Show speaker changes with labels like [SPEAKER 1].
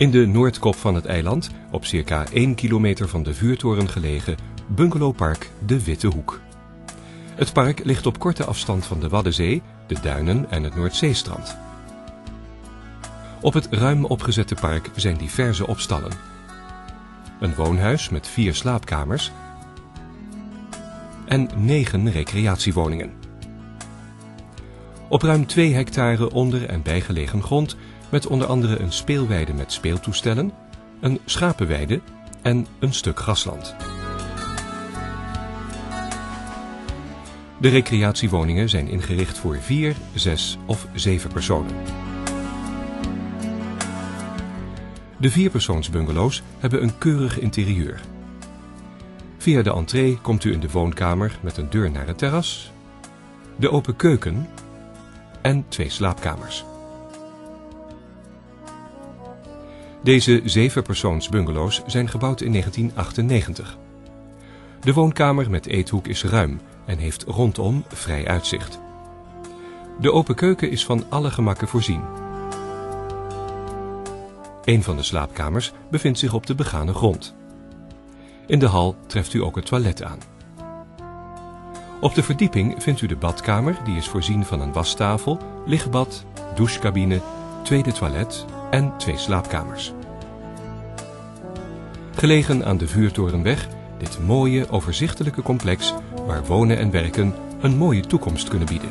[SPEAKER 1] In de noordkop van het eiland, op circa 1 kilometer van de vuurtoren gelegen, bungalowpark De Witte Hoek. Het park ligt op korte afstand van de Waddenzee, de duinen en het Noordzeestrand. Op het ruim opgezette park zijn diverse opstallen. Een woonhuis met vier slaapkamers en negen recreatiewoningen. Op ruim 2 hectare onder- en bijgelegen grond met onder andere een speelweide met speeltoestellen, een schapenweide en een stuk grasland. De recreatiewoningen zijn ingericht voor 4, 6 of 7 personen. De vierpersoonsbungalows hebben een keurig interieur. Via de entree komt u in de woonkamer met een deur naar het terras, de open keuken en twee slaapkamers. Deze zevenpersoonsbungalows zijn gebouwd in 1998. De woonkamer met eethoek is ruim en heeft rondom vrij uitzicht. De open keuken is van alle gemakken voorzien. Een van de slaapkamers bevindt zich op de begane grond. In de hal treft u ook het toilet aan. Op de verdieping vindt u de badkamer, die is voorzien van een wastafel, lichtbad, douchecabine, tweede toilet en twee slaapkamers. Gelegen aan de Vuurtorenweg, dit mooie, overzichtelijke complex waar wonen en werken een mooie toekomst kunnen bieden.